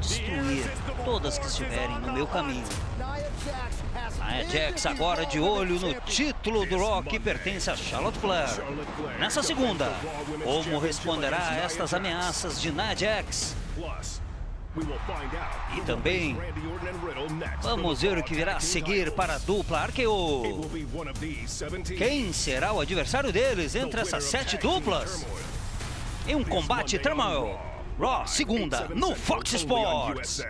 destruir todas que estiverem no meu caminho. Nia Jax agora de olho no título do Rock que pertence a Charlotte Flair. Nessa segunda, como responderá a estas ameaças de Nia Jax? E também vamos ver o que virá a seguir para a dupla RKO. Quem será o adversário deles entre essas sete duplas? Em um combate Turmoil Raw segunda no Fox Sports.